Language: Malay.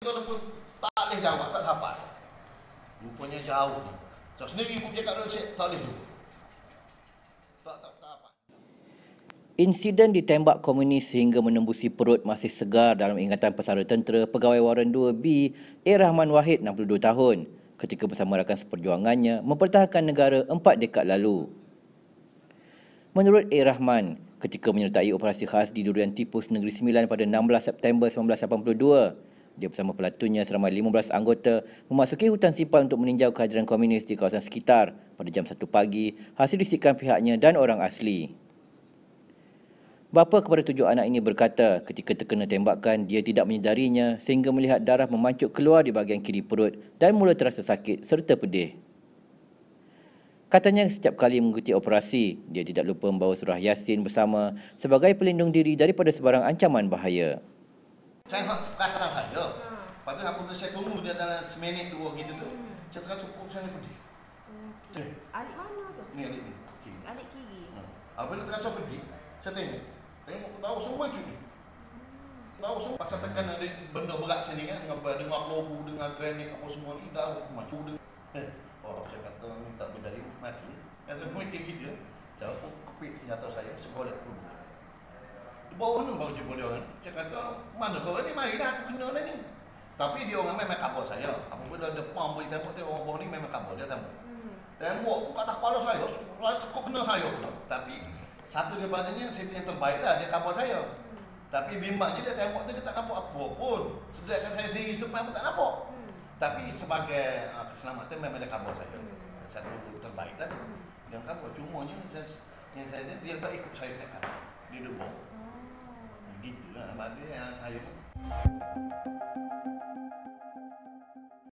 Kita pun tak boleh jawab, tak dapat. Rupanya jauh ni. Saya sendiri pun cakap dengan saya, tak boleh jumpa. Tak, tak, tak dapat. Insiden ditembak komunis sehingga menembusi perut masih segar dalam ingatan pesara tentera pegawai Waran 2B A. Rahman Wahid 62 tahun ketika bersama rakan seperjuangannya mempertahankan negara empat dekad lalu. Menurut A. Rahman, ketika menyertai operasi khas di Durian Tipus Negeri Sembilan pada 16 September 1982, dia bersama pelatunnya seramai 15 anggota memasuki hutan simpan untuk meninjau kehadiran komunis di kawasan sekitar pada jam 1 pagi hasil disikan pihaknya dan orang asli. Bapa kepada tujuh anak ini berkata ketika terkena tembakan dia tidak menyedarinya sehingga melihat darah memancuk keluar di bahagian kiri perut dan mula terasa sakit serta pedih. Katanya setiap kali mengikuti operasi, dia tidak lupa membawa surah Yasin bersama sebagai pelindung diri daripada sebarang ancaman bahaya. Saya perasan saya. Lepas tu apabila saya tunggu dia dalam seminit dua gitu tu, saya tengah cukup saya pergi. Okey. Alik mana tu? Ni adik ni. Okay. Alik kiri. Ha. Apabila terasa pergi, saya tengok. Tengok tahu semua maju ni. Tahu semua pasal tekan ada benda berat sini kan dengan dengan peluru dengan granit apa semua ni dah maju dengan eh oh saya kata ni tak boleh dari mati. Kata mungkin gitu. Saya pun kepit senjata saya segolek peluru. Di bawah ni baru jumpa dia orang. Saya kata, mana kau ni? Mari dah aku kena dah ni. Tapi dia orang memang kabur saya. Apabila ada pam boleh tembak dia orang bawah ni memang kabur dia tembak. Hmm. Tembak pun kat atas kepala saya. Kau kena saya pula. Tapi satu daripadanya saya yang terbaik lah. Dia kabur saya. Hmm. Tapi bimbangnya dia tembak dia, dia tak nampak apa pun. Sedangkan saya sendiri hidup memang tak nampak. Hmm. Tapi sebagai uh, keselamatan memang dia kabur saya. Hmm. Satu terbaik lah. Yang kabur. Cumanya saya, yang saya dia tak ikut saya kanan. Dia bawah. Oh. Gitulah nama dia yang saya